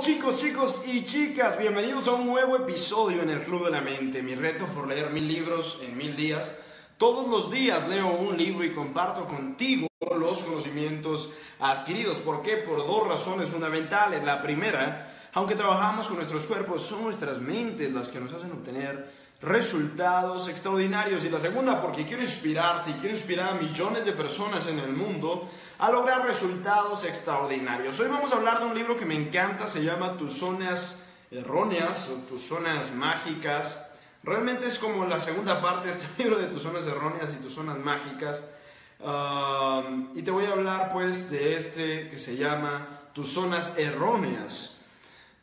Chicos, chicos y chicas, bienvenidos a un nuevo episodio en el Club de la Mente, mi reto por leer mil libros en mil días. Todos los días leo un libro y comparto contigo los conocimientos adquiridos. ¿Por qué? Por dos razones fundamentales. La primera, aunque trabajamos con nuestros cuerpos, son nuestras mentes las que nos hacen obtener resultados extraordinarios. Y la segunda, porque quiero inspirarte y quiero inspirar a millones de personas en el mundo a lograr resultados extraordinarios. Hoy vamos a hablar de un libro que me encanta, se llama Tus zonas erróneas o tus zonas mágicas. Realmente es como la segunda parte de este libro de tus zonas erróneas y tus zonas mágicas. Um, y te voy a hablar pues de este que se llama Tus zonas erróneas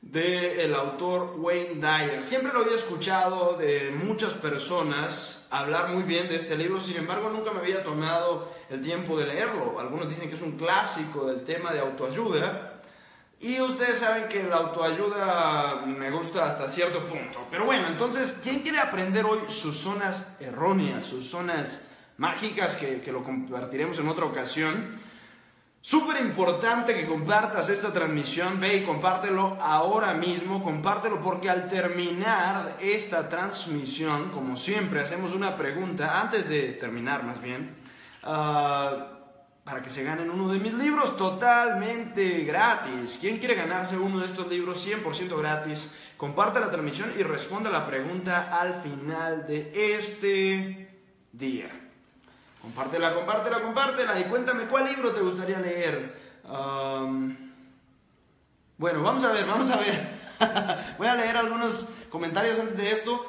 del autor Wayne Dyer. Siempre lo había escuchado de muchas personas hablar muy bien de este libro, sin embargo nunca me había tomado el tiempo de leerlo. Algunos dicen que es un clásico del tema de autoayuda. Y ustedes saben que la autoayuda me gusta hasta cierto punto. Pero bueno, entonces, ¿quién quiere aprender hoy sus zonas erróneas, sus zonas mágicas, que, que lo compartiremos en otra ocasión? Súper importante que compartas esta transmisión, ve y compártelo ahora mismo, compártelo porque al terminar esta transmisión, como siempre, hacemos una pregunta, antes de terminar más bien, ah, para que se ganen uno de mis libros totalmente gratis. ¿Quién quiere ganarse uno de estos libros 100% gratis? Comparte la transmisión y responda la pregunta al final de este día. Compártela, compártela, compártela y cuéntame cuál libro te gustaría leer. bueno, vamos a ver, vamos a ver. Voy a leer algunos comentarios antes de esto.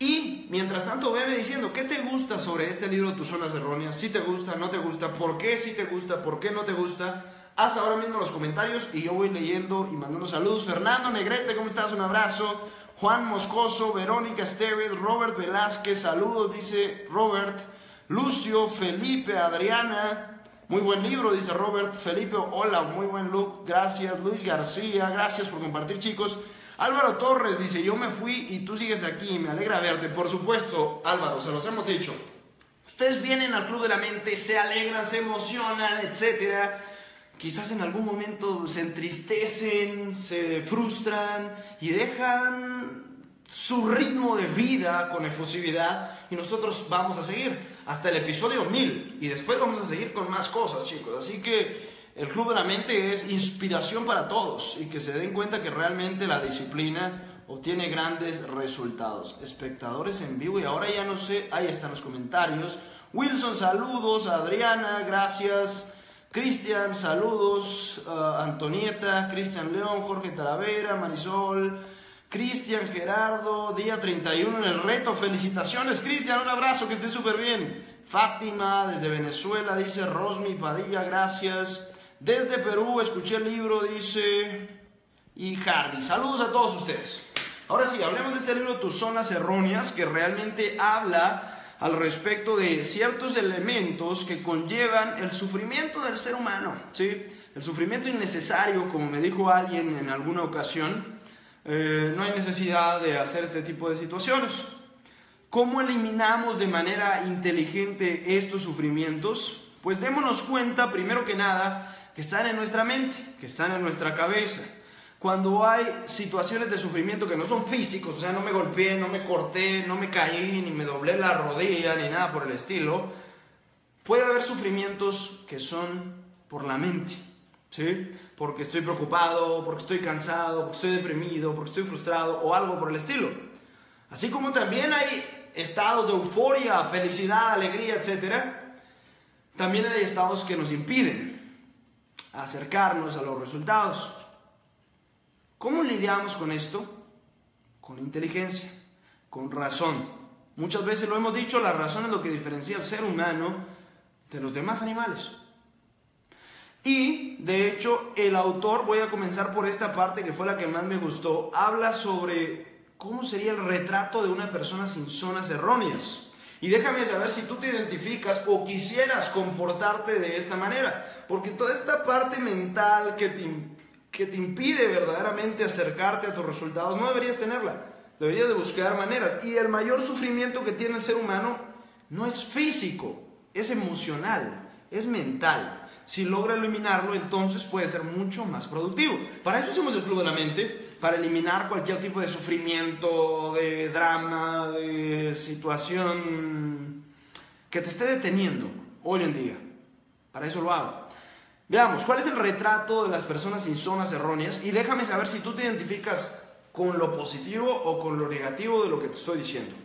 Y mientras tanto, veme diciendo qué te gusta sobre este libro, Tus Zonas Erróneas. Si te gusta, no te gusta, por qué si te gusta, por qué no te gusta. Haz ahora mismo los comentarios y yo voy leyendo y mandando saludos. Fernando Negrete, ¿cómo estás? Un abrazo. Juan Moscoso, Verónica Esteves, Robert Velázquez, saludos, dice Robert. Lucio, Felipe, Adriana, muy buen libro, dice Robert. Felipe, hola, muy buen look, gracias. Luis García, gracias por compartir, chicos. Álvaro Torres dice, yo me fui y tú sigues aquí, me alegra verte. Por supuesto, Álvaro, se los hemos dicho. Ustedes vienen al Club de la Mente, se alegran, se emocionan, etc. Quizás en algún momento se entristecen, se frustran y dejan su ritmo de vida con efusividad y nosotros vamos a seguir hasta el episodio 1000 y después vamos a seguir con más cosas, chicos. Así que el Club de la Mente es inspiración para todos y que se den cuenta que realmente la disciplina obtiene grandes resultados. Espectadores en vivo y ahora ya no sé, ahí están los comentarios. Wilson, saludos. Adriana, gracias. Cristian, saludos. Uh, Antonieta, Cristian León, Jorge Talavera, Marisol. Cristian Gerardo, día 31 en el reto. Felicitaciones, Cristian, un abrazo, que esté súper bien. Fátima, desde Venezuela, dice Rosmi Padilla, gracias. Desde Perú, escuché el libro, dice. Y Harry, saludos a todos ustedes. Ahora sí, hablemos de este libro, Tus Zonas Erróneas, que realmente habla al respecto de ciertos elementos que conllevan el sufrimiento del ser humano, ¿sí? El sufrimiento innecesario, como me dijo alguien en alguna ocasión, eh, no hay necesidad de hacer este tipo de situaciones. ¿Cómo eliminamos de manera inteligente estos sufrimientos? Pues démonos cuenta, primero que nada, que están en nuestra mente, que están en nuestra cabeza. Cuando hay situaciones de sufrimiento que no son físicos, o sea, no me golpeé, no me corté, no me caí, ni me doblé la rodilla, ni nada por el estilo, puede haber sufrimientos que son por la mente. ¿Sí? Porque estoy preocupado, porque estoy cansado, porque estoy deprimido, porque estoy frustrado o algo por el estilo. Así como también hay estados de euforia, felicidad, alegría, etc. También hay estados que nos impiden acercarnos a los resultados. ¿Cómo lidiamos con esto? Con inteligencia, con razón. Muchas veces lo hemos dicho, la razón es lo que diferencia al ser humano de los demás animales. Y de hecho el autor, voy a comenzar por esta parte que fue la que más me gustó, habla sobre cómo sería el retrato de una persona sin zonas erróneas. Y déjame saber si tú te identificas o quisieras comportarte de esta manera, porque toda esta parte mental que te, que te impide verdaderamente acercarte a tus resultados, no deberías tenerla, deberías de buscar maneras. Y el mayor sufrimiento que tiene el ser humano no es físico, es emocional, es mental. Si logra eliminarlo, entonces puede ser mucho más productivo. Para eso hacemos el Club de la Mente, para eliminar cualquier tipo de sufrimiento, de drama, de situación que te esté deteniendo hoy en día. Para eso lo hago. Veamos, ¿cuál es el retrato de las personas sin zonas erróneas? Y déjame saber si tú te identificas con lo positivo o con lo negativo de lo que te estoy diciendo.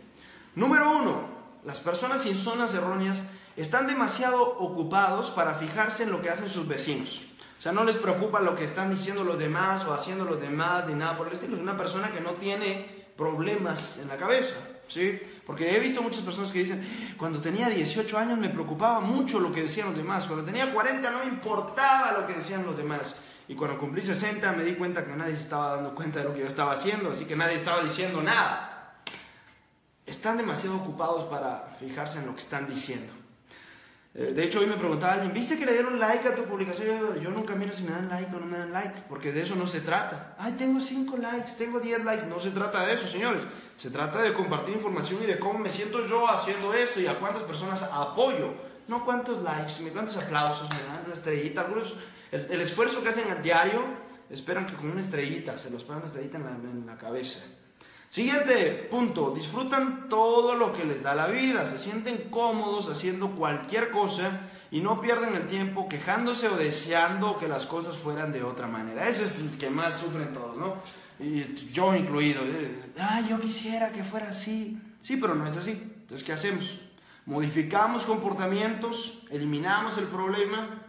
Número uno, las personas sin zonas erróneas están demasiado ocupados para fijarse en lo que hacen sus vecinos. O sea, no les preocupa lo que están diciendo los demás o haciendo los demás ni nada por el estilo. Es una persona que no tiene problemas en la cabeza, ¿sí? Porque he visto muchas personas que dicen, cuando tenía 18 años me preocupaba mucho lo que decían los demás, cuando tenía 40 no me importaba lo que decían los demás. Y cuando cumplí 60 me di cuenta que nadie se estaba dando cuenta de lo que yo estaba haciendo, así que nadie estaba diciendo nada. Están demasiado ocupados para fijarse en lo que están diciendo. Eh, de hecho, hoy me preguntaba alguien, ¿viste que le dieron like a tu publicación? Yo, nunca miro si me dan like o no me dan like, porque de eso no se trata. Ay, tengo 5 likes, tengo 10 likes. No se trata de eso, señores. Se trata de compartir información y de cómo me siento yo haciendo esto y a cuántas personas apoyo. No cuántos likes, cuántos aplausos me dan, una estrellita. Algunos, el, esfuerzo que hacen al diario, esperan que con una estrellita, se los pongan una estrellita en la cabeza. Siguiente punto, disfrutan todo lo que les da la vida, se sienten cómodos haciendo cualquier cosa y no pierden el tiempo quejándose o deseando que las cosas fueran de otra manera. Ese es el que más sufren todos, ¿no? Y yo incluido. Ah, yo quisiera que fuera así. Sí, pero no es así. Entonces, ¿qué hacemos? Modificamos comportamientos, eliminamos el problema.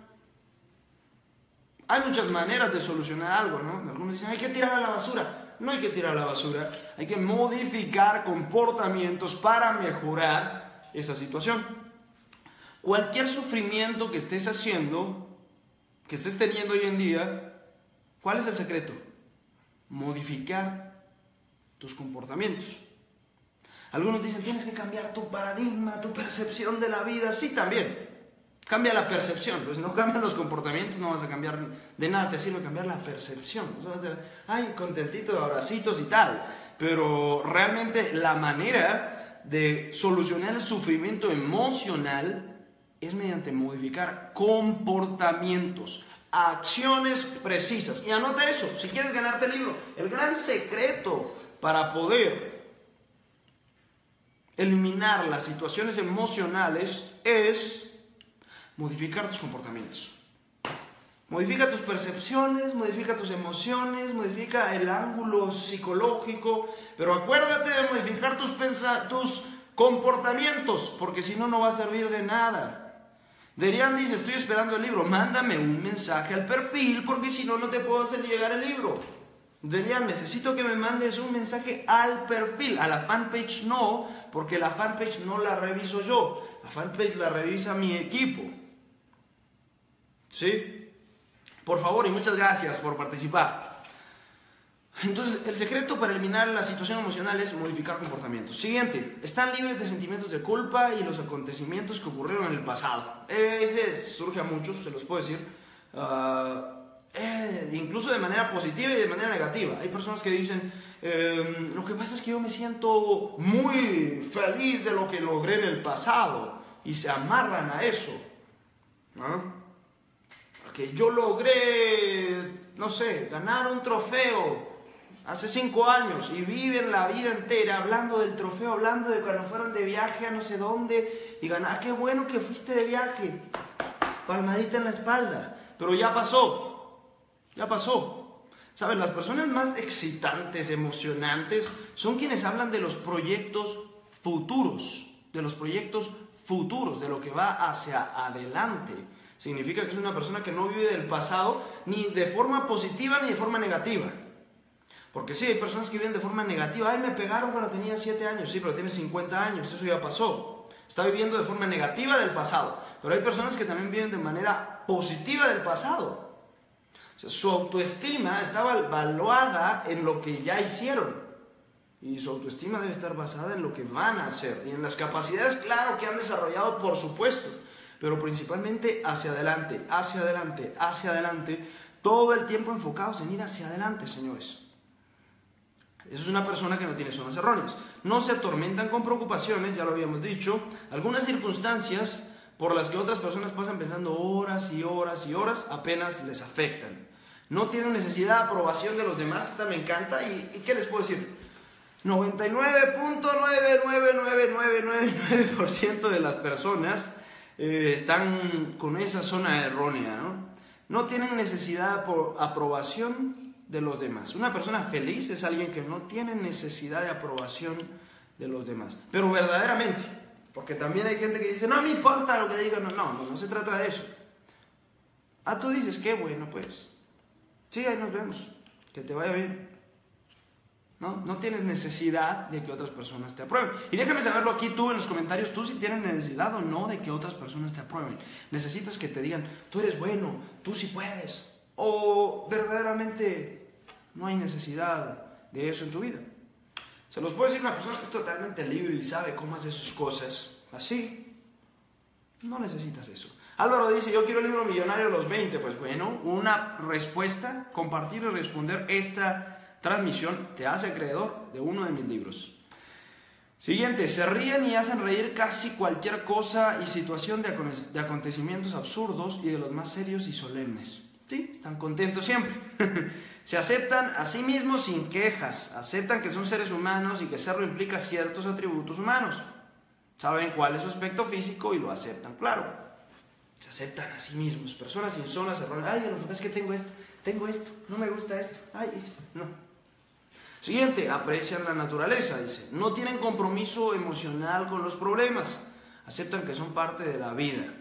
Hay muchas maneras de solucionar algo, ¿no? Algunos dicen, hay que tirar a la basura no hay que tirar la basura, hay que modificar comportamientos para mejorar esa situación. Cualquier sufrimiento que estés haciendo, que estés teniendo hoy en día, ¿cuál es el secreto? Modificar tus comportamientos. Algunos dicen, tienes que cambiar tu paradigma, tu percepción de la vida. Sí, también. Cambia la percepción, pues no cambias los comportamientos, no vas a cambiar de nada, te sirve cambiar la percepción. Ay, contentito, abracitos y tal. Pero realmente la manera de solucionar el sufrimiento emocional es mediante modificar comportamientos, acciones precisas. Y anota eso, si quieres ganarte el libro, el gran secreto para poder eliminar las situaciones emocionales es modificar tus comportamientos. Modifica tus percepciones, modifica tus emociones, modifica el ángulo psicológico, pero acuérdate de modificar tus, tus comportamientos, porque si no, no va a servir de nada. Derian dice, estoy esperando el libro, mándame un mensaje al perfil, porque si no, no te puedo hacer llegar el libro. Derian, necesito que me mandes un mensaje al perfil, a la fanpage no, porque la fanpage no la reviso yo, la fanpage la revisa mi equipo. ¿Sí? Por favor y muchas gracias por participar. Entonces, el secreto para eliminar la situación emocional es modificar comportamientos. Siguiente, están libres de sentimientos de culpa y los acontecimientos que ocurrieron en el pasado. Ese surge a muchos, se los puedo decir, ah, eh, incluso de manera positiva y de manera negativa. Hay personas que dicen, em, lo que pasa es que yo me siento muy feliz de lo que logré en el pasado y se amarran a eso. ¿no? Que yo logré, no sé, ganar un trofeo hace cinco años y viven la vida entera hablando del trofeo, hablando de cuando fueron de viaje a no sé dónde y ganar, ah, qué bueno que fuiste de viaje, palmadita en la espalda, pero ya pasó, ya pasó. ¿Sabes? Las personas más excitantes, emocionantes, son quienes hablan de los proyectos futuros, de los proyectos futuros, de lo que va hacia adelante. Significa que es una persona que no vive del pasado ni de forma positiva ni de forma negativa. Porque sí, hay personas que viven de forma negativa. Ay, me pegaron cuando tenía 7 años. Sí, pero tiene 50 años. Eso ya pasó. Está viviendo de forma negativa del pasado. Pero hay personas que también viven de manera positiva del pasado. su autoestima estaba evaluada en lo que ya hicieron. Y su autoestima debe estar basada en lo que van a hacer. Y en las capacidades, claro, que han desarrollado, por supuesto pero principalmente hacia adelante, hacia adelante, hacia adelante, todo el tiempo enfocados en ir hacia adelante, señores. Eso es una persona que no tiene zonas erróneas. No se atormentan con preocupaciones, ya lo habíamos dicho. Algunas circunstancias por las que otras personas pasan pensando horas y horas y horas, apenas les afectan. No tienen necesidad de aprobación de los demás, esta me encanta. ¿Y, qué les puedo decir? 99.99999% de las personas eh, están con esa zona errónea, ¿no? No tienen necesidad de aprobación de los demás. Una persona feliz es alguien que no tiene necesidad de aprobación de los demás. Pero verdaderamente, porque también hay gente que dice, no me importa lo que digan, no, no, no, se trata de eso. Ah, tú dices, qué bueno, pues. Sí, ahí nos vemos. Que te vaya bien. ¿No? no tienes necesidad de que otras personas te aprueben. Y déjame saberlo aquí tú en los comentarios, tú si tienes necesidad o no de que otras personas te aprueben. Necesitas que te digan, tú eres bueno, tú sí puedes. O verdaderamente no hay necesidad de eso en tu vida. Se los puede decir una persona que es totalmente libre y sabe cómo hacer sus cosas. Así, no necesitas eso. Álvaro dice, yo quiero el libro millonario a los 20. Pues bueno, una respuesta, compartir y responder esta transmisión te hace acreedor de uno de mis libros. Siguiente, se ríen y hacen reír casi cualquier cosa y situación de, de acontecimientos absurdos y de los más serios y solemnes. Sí, están contentos siempre. Se aceptan a sí mismos sin quejas, aceptan que son seres humanos y que serlo implica ciertos atributos humanos. Saben cuál es su aspecto físico y lo aceptan, claro. Se aceptan a sí mismos. Personas sin zonas Ay, lo que es que tengo esto, tengo esto, no me gusta esto. Ay, no. Siguiente, aprecian la naturaleza, dice. No tienen compromiso emocional con los problemas. Aceptan que son parte de la vida.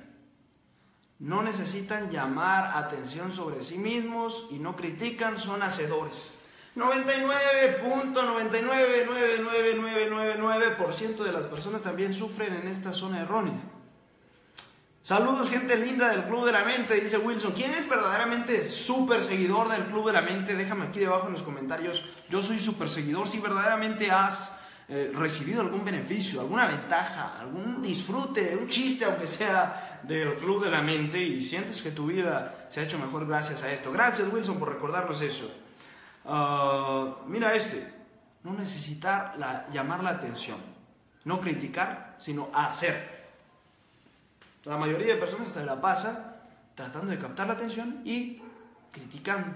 No necesitan llamar atención sobre sí mismos y no critican, son hacedores. 99.9999999% de las personas también sufren en esta zona errónea. Saludos, gente linda del Club de la Mente, dice Wilson. ¿Quién es verdaderamente súper seguidor del Club de la Mente? Déjame aquí debajo en los comentarios. Yo soy súper seguidor. Si verdaderamente has eh, recibido algún beneficio, alguna ventaja, algún disfrute, un chiste, aunque sea del Club de la Mente y sientes que tu vida se ha hecho mejor gracias a esto. Gracias Wilson por recordarnos eso. Ah, mira este, no necesitar la, llamar la atención, no criticar, sino hacer. La mayoría de personas se la pasa tratando de captar la atención y criticando,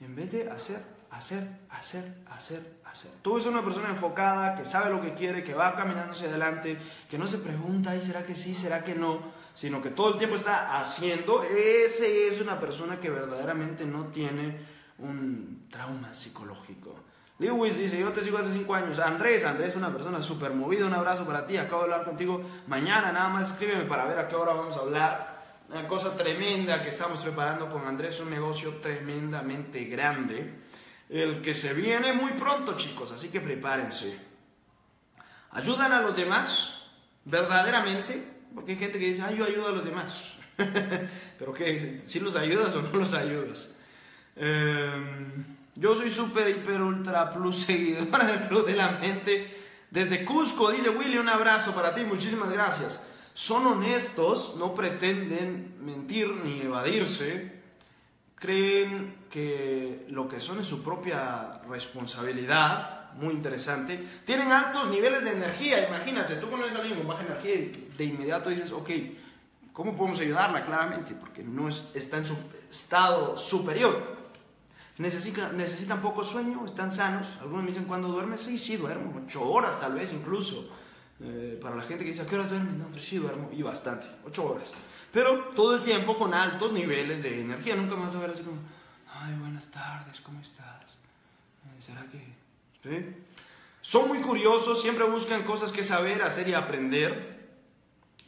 en vez de hacer, hacer, hacer, hacer, hacer. Tú eres una persona enfocada, que sabe lo que quiere, que va caminando hacia adelante, que no se pregunta, ¿será que sí? ¿Será que no? sino que todo el tiempo está haciendo, ese es una persona que verdaderamente no tiene un trauma psicológico. Lewis dice, yo te sigo hace cinco años. Andrés, Andrés una persona súper movida, un abrazo para ti, acabo de hablar contigo mañana, nada más escríbeme para ver a qué hora vamos a hablar. Una cosa tremenda que estamos preparando con Andrés, un negocio tremendamente grande, el que se viene muy pronto chicos, así que prepárense. ¿Ayudan a los demás verdaderamente? Porque hay gente que dice, ay, yo ayudo a los demás. Pero que, si los ayudas o no los ayudas. Em, yo soy súper, hiper, ultra, plus seguidora del Club de la Mente. Desde Cusco, dice Willy, un abrazo para ti, muchísimas gracias. Son honestos, no pretenden mentir ni evadirse. Creen que lo que son es su propia responsabilidad muy interesante. Tienen altos niveles de energía, imagínate, tú conoces a alguien con baja energía y de inmediato dices, ok, ¿cómo podemos ayudarla? Claramente, porque no está en su estado superior. Necesita, necesitan poco sueño, están sanos. Algunos me dicen, ¿cuándo duermes? Sí, sí, duermo, ocho horas tal vez incluso. Eh, para la gente que dice, ¿a qué horas duermes? No, sí duermo, y bastante, ocho horas. Pero todo el tiempo con altos niveles de energía. Nunca vas a ver así como, ay, buenas tardes, ¿cómo estás? Eh, ¿Será que son muy curiosos, siempre buscan cosas que saber, hacer y aprender.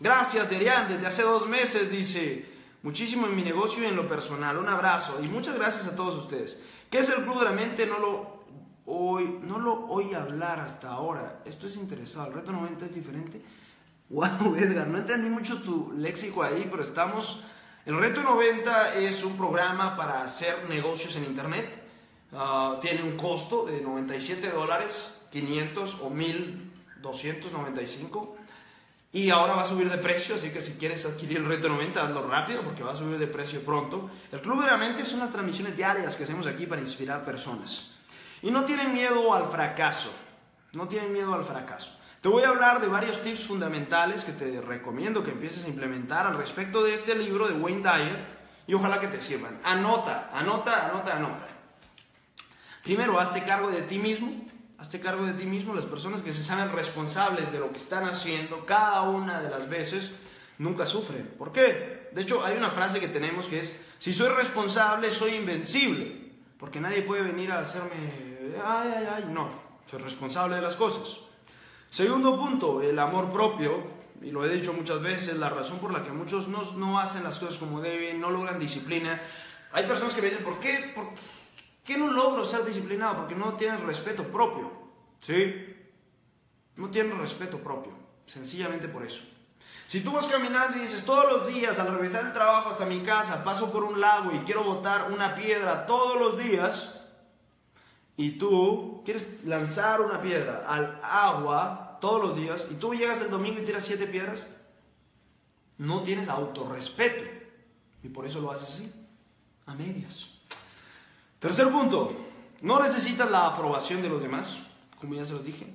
Gracias, Derian, desde hace dos meses dice, muchísimo en mi negocio y en lo personal. Un abrazo y muchas gracias a todos ustedes. ¿Qué es el Club de la Mente? No lo oí, no lo oí hablar hasta ahora. Esto es interesante. El reto 90 es diferente. Wow, Edgar, no entendí mucho tu léxico ahí, pero estamos... El reto 90 es un programa para hacer negocios en Internet Ah, tiene un costo de 97 dólares, 500 o 1295. Y ahora va a subir de precio, así que si quieres adquirir el reto 90, hazlo rápido porque va a subir de precio pronto. El Club de son las transmisiones diarias que hacemos aquí para inspirar personas. Y no tienen miedo al fracaso. No tienen miedo al fracaso. Te voy a hablar de varios tips fundamentales que te recomiendo que empieces a implementar al respecto de este libro de Wayne Dyer y ojalá que te sirvan. Anota, anota, anota, anota. Primero, hazte cargo de ti mismo. Hazte cargo de ti mismo. Las personas que se saben responsables de lo que están haciendo cada una de las veces nunca sufren. ¿Por qué? De hecho, hay una frase que tenemos que es, si soy responsable, soy invencible. Porque nadie puede venir a hacerme, ay, ay, ay, no, soy responsable de las cosas. Segundo punto, el amor propio. Y lo he dicho muchas veces, la razón por la que muchos no, no hacen las cosas como deben, no logran disciplina. Hay personas que me dicen, ¿por qué? ¿Por qué no logro ser disciplinado? Porque no tienes respeto propio. ¿Sí? No tienes respeto propio. Sencillamente por eso. Si tú vas caminando y dices todos los días al regresar del trabajo hasta mi casa, paso por un lago y quiero botar una piedra todos los días, y tú quieres lanzar una piedra al agua todos los días, y tú llegas el domingo y tiras siete piedras, no tienes autorrespeto. Y por eso lo haces así, a medias. Tercer punto, no necesitas la aprobación de los demás, como ya se los dije.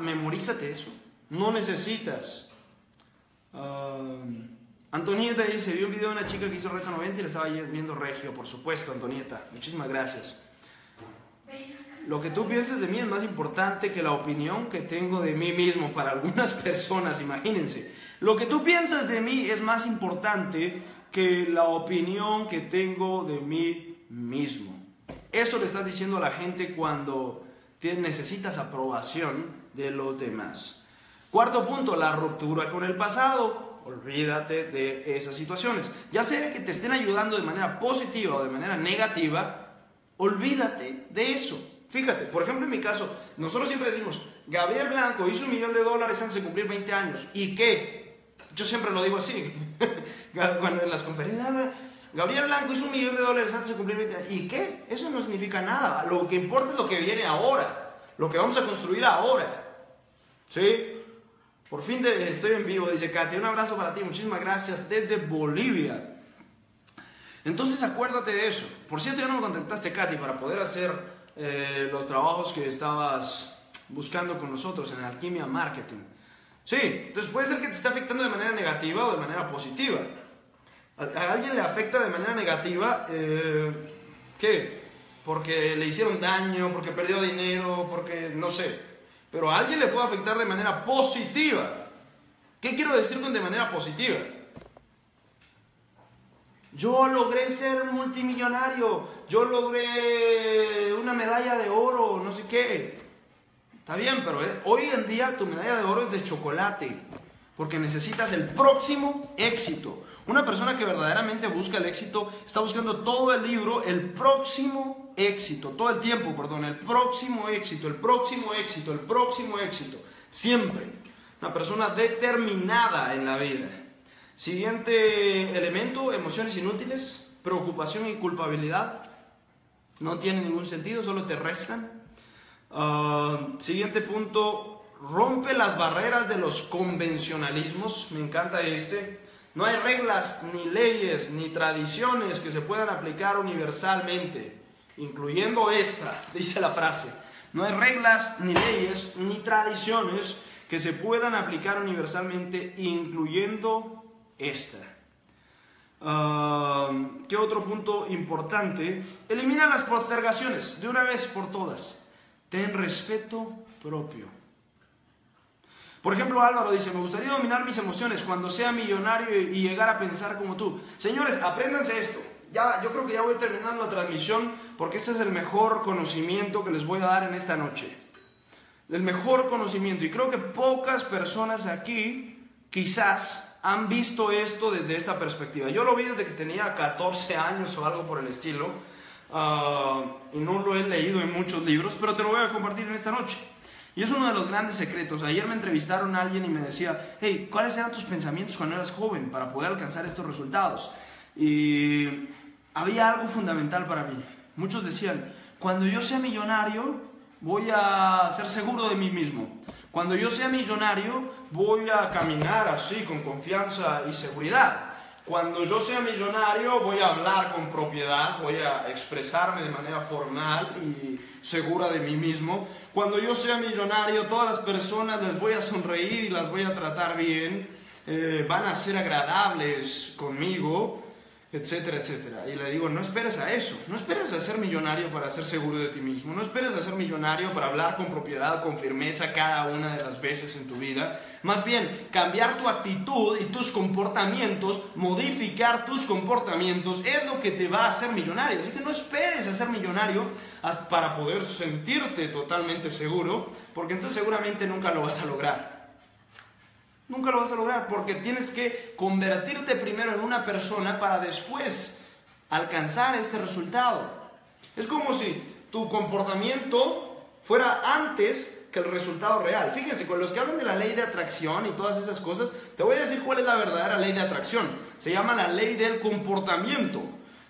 Memorízate eso. No necesitas Antonieta dice, vi un video de una chica que hizo reto 90 y le estaba viendo regio, por supuesto, Antonieta. Muchísimas gracias. Lo que tú piensas de mí es más importante que la opinión que tengo de mí mismo para algunas personas, imagínense. Lo que tú piensas de mí es más importante que la opinión que tengo de mí mismo. Eso le estás diciendo a la gente cuando necesitas aprobación de los demás. Cuarto punto, la ruptura con el pasado. Olvídate de esas situaciones. Ya sea que te estén ayudando de manera positiva o de manera negativa, olvídate de eso. Fíjate, por ejemplo, en mi caso, nosotros siempre decimos, Gabriel Blanco hizo un millón de dólares antes de cumplir 20 años. ¿Y qué? Yo siempre lo digo así. Cuando en las conferencias, Gabriel Blanco hizo un millón de dólares antes de cumplir 20 años. ¿Y qué? Eso no significa nada. Lo que importa es lo que viene ahora. Lo que vamos a construir ahora. ¿Sí? Por fin de, estoy en vivo, dice Katy. Un abrazo para ti, muchísimas gracias desde Bolivia. Entonces acuérdate de eso. Por cierto, ya no me contactaste, Katy, para poder hacer eh, los trabajos que estabas buscando con nosotros en Alquimia Marketing. Sí, entonces puede ser que te esté afectando de manera negativa o de manera positiva. A, alguien le afecta de manera negativa, eh, ¿qué? Porque le hicieron daño, porque perdió dinero, porque no sé pero a alguien le puede afectar de manera positiva. ¿Qué quiero decir con de manera positiva? Yo logré ser multimillonario, yo logré una medalla de oro, no sé qué. Está bien, pero eh, hoy en día tu medalla de oro es de chocolate, porque necesitas el próximo éxito. Una persona que verdaderamente busca el éxito está buscando todo el libro, el próximo éxito, todo el tiempo, perdón, el próximo éxito, el próximo éxito, el próximo éxito. Siempre. Una persona determinada en la vida. Siguiente elemento, emociones inútiles, preocupación y culpabilidad. No tiene ningún sentido, solo te restan. Ah, siguiente punto, rompe las barreras de los convencionalismos. Me encanta este. No hay reglas, ni leyes, ni tradiciones que se puedan aplicar universalmente, incluyendo esta, dice la frase. No hay reglas, ni leyes, ni tradiciones que se puedan aplicar universalmente, incluyendo esta. Ah, ¿Qué otro punto importante? Elimina las postergaciones de una vez por todas. Ten respeto propio. Por ejemplo, Álvaro dice, me gustaría dominar mis emociones cuando sea millonario y llegar a pensar como tú. Señores, apréndanse esto. Ya, yo creo que ya voy terminando la transmisión porque este es el mejor conocimiento que les voy a dar en esta noche. El mejor conocimiento. Y creo que pocas personas aquí quizás han visto esto desde esta perspectiva. Yo lo vi desde que tenía 14 años o algo por el estilo. Ah, y no lo he leído en muchos libros, pero te lo voy a compartir en esta noche. Y es uno de los grandes secretos. Ayer me entrevistaron a alguien y me decía, hey, ¿cuáles eran tus pensamientos cuando eras joven para poder alcanzar estos resultados? Y había algo fundamental para mí. Muchos decían, cuando yo sea millonario, voy a ser seguro de mí mismo. Cuando yo sea millonario, voy a caminar así, con confianza y seguridad. Cuando yo sea millonario voy a hablar con propiedad, voy a expresarme de manera formal y segura de mí mismo. Cuando yo sea millonario, todas las personas les voy a sonreír y las voy a tratar bien, eh, van a ser agradables conmigo etcétera, etcétera. Y le digo, no esperes a eso, no esperes a ser millonario para ser seguro de ti mismo, no esperes a ser millonario para hablar con propiedad, con firmeza cada una de las veces en tu vida. Más bien, cambiar tu actitud y tus comportamientos, modificar tus comportamientos es lo que te va a hacer millonario. Así que no esperes a ser millonario para poder sentirte totalmente seguro, porque entonces seguramente nunca lo vas a lograr. Nunca lo vas a lograr porque tienes que convertirte primero en una persona para después alcanzar este resultado. Es como si tu comportamiento fuera antes que el resultado real. Fíjense, con los que hablan de la ley de atracción y todas esas cosas, te voy a decir cuál es la verdadera ley de atracción. Se llama la ley del comportamiento.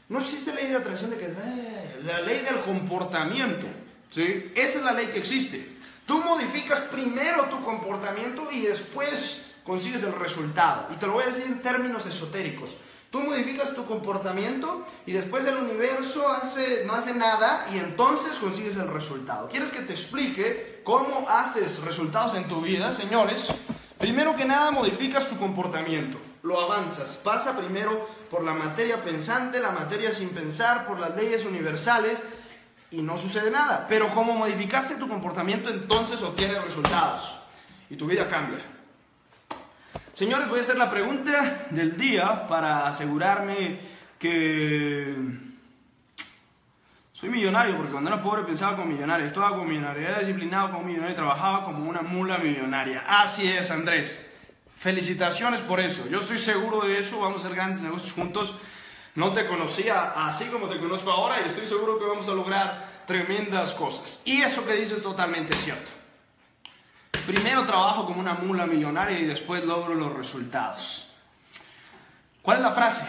No existe ley de atracción de que... Eh, la ley del comportamiento. ¿sí? Esa es la ley que existe. Tú modificas primero tu comportamiento y después consigues el resultado. Y te lo voy a decir en términos esotéricos. Tú modificas tu comportamiento y después el universo hace, no hace nada y entonces consigues el resultado. ¿Quieres que te explique cómo haces resultados en tu vida, señores? Primero que nada modificas tu comportamiento, lo avanzas, pasa primero por la materia pensante, la materia sin pensar, por las leyes universales y no sucede nada. Pero como modificaste tu comportamiento, entonces obtienes resultados y tu vida cambia. Señores, voy a hacer la pregunta del día para asegurarme que soy millonario, porque cuando era pobre pensaba como millonario, estaba como millonario, era disciplinado como millonario, trabajaba como una mula millonaria. Así es, Andrés. Felicitaciones por eso. Yo estoy seguro de eso, vamos a hacer grandes negocios juntos. No te conocía así como te conozco ahora y estoy seguro que vamos a lograr tremendas cosas. Y eso que dices es totalmente cierto. Primero trabajo como una mula millonaria y después logro los resultados. ¿Cuál es la frase?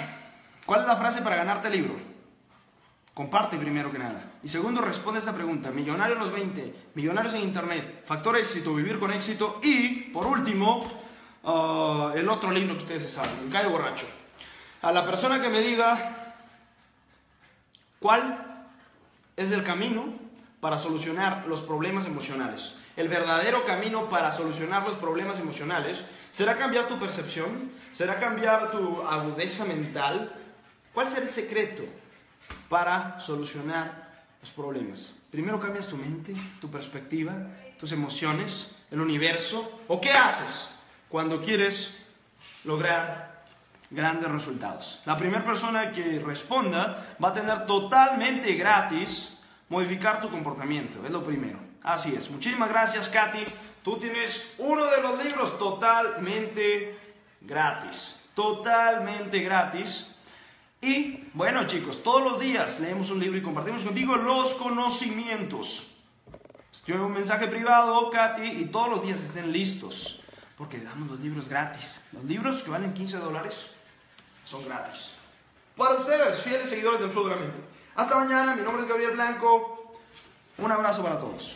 ¿Cuál es la frase para ganarte el libro? Comparte primero que nada. Y segundo, responde esta pregunta. Millonario los 20, millonarios en Internet, factor éxito, vivir con éxito. Y, por último, uh, el otro libro que ustedes saben, El Calle Borracho a la persona que me diga cuál es el camino para solucionar los problemas emocionales. El verdadero camino para solucionar los problemas emocionales será cambiar tu percepción, será cambiar tu agudeza mental. ¿Cuál será el secreto para solucionar los problemas? Primero cambias tu mente, tu perspectiva, tus emociones, el universo. ¿O qué haces cuando quieres lograr grandes resultados. La primera persona que responda va a tener totalmente gratis modificar tu comportamiento, es lo primero. Así es. Muchísimas gracias, Katy. Tú tienes uno de los libros totalmente gratis. Totalmente gratis. Y bueno, chicos, todos los días leemos un libro y compartimos contigo los conocimientos. Escribe un mensaje privado, Katy, y todos los días estén listos. Porque damos los libros gratis. Los libros que valen 15 dólares son gratis. Para ustedes, fieles seguidores del Club de la Mente. Hasta mañana, mi nombre es Gabriel Blanco. Un abrazo para todos.